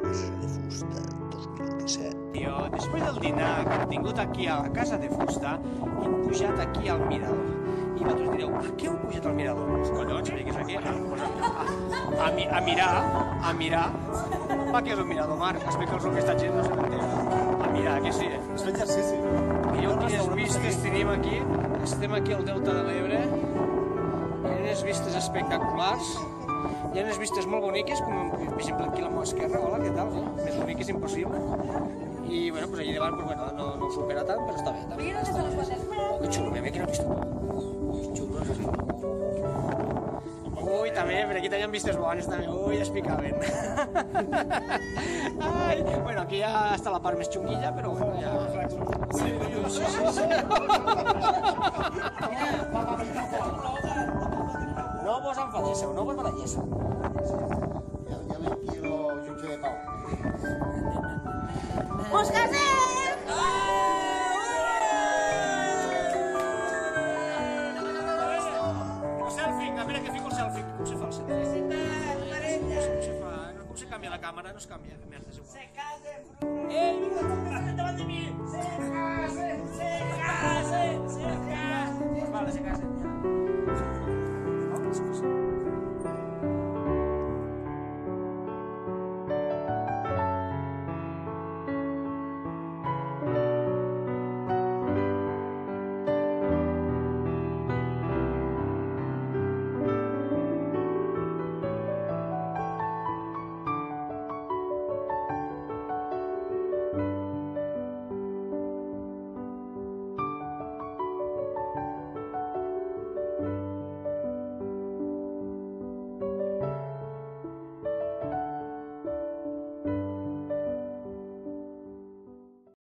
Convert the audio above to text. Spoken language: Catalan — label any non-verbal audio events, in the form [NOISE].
Casa de Fusta 2017. Jo, després del dinar que hem tingut aquí a la casa de fusta, hem pujat aquí al mirador. I vosaltres direu, a què heu pujat al mirador? Collons, és aquí? A, a, a, mi- a mirar, a mirar. Va, que és un mirador, Marc? Explica'ls el que està gent, no sé què A mirar, que sí, eh? És fer exercici. Mireu quines vistes tenim aquí. Estem aquí al Delta de l'Ebre. Unes vistes espectaculars. Hi ha unes vistes molt boniques, com per exemple aquí a la meva esquerra. Hola, què tal? Eh? Més boniques impossible. I bueno, pues allí davant pues, bueno, no, no ho supera tant, però està bé. Està bé. Mira de les. Oh, que xulo, mira, quina vista. Que xulo, sí, sí. Ui, també, per aquí tenien vistes bones, també. Ui, es picaven. [LAUGHS] Ai, bueno, aquí ja està la part més xunguilla, però bueno, ja... Sí, sí, sí, sí. Vos enfadéssiu, no vos baralléssiu. Ja, ja ve aquí el jutge de pau. Us casem! El selfie, a veure que fico el selfie. Com se fa el selfie? Se fa? No, se canvia la càmera? No es canvia, merda, és igual. Ei, vinga,